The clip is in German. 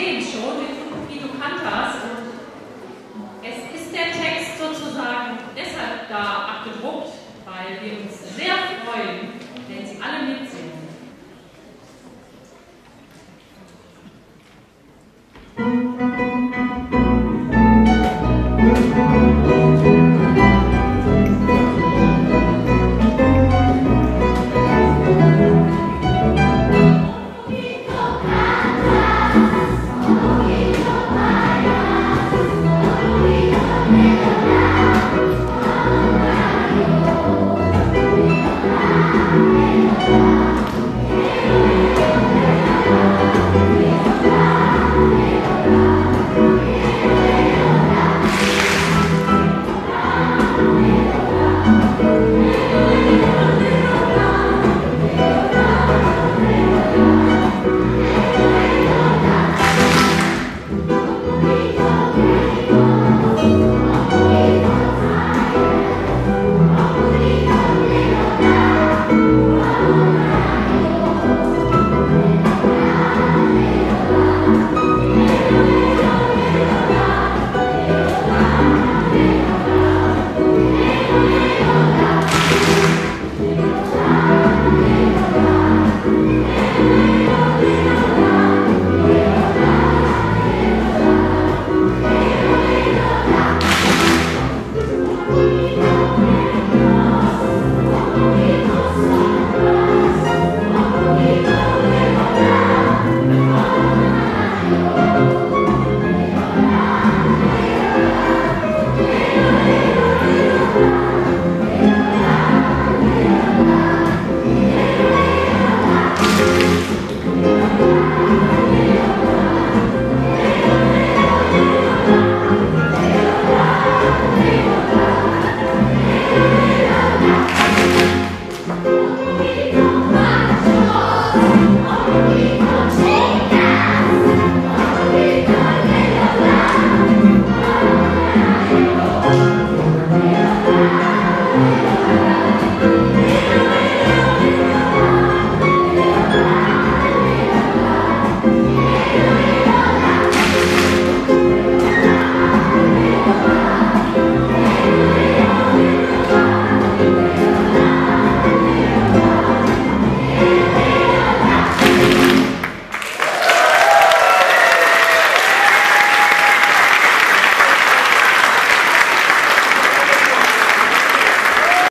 sehen es schon, wie du Guido Kantas und es ist der Text sozusagen deshalb da abgedruckt, weil wir uns sehr freuen, wenn Sie alle mitsingen.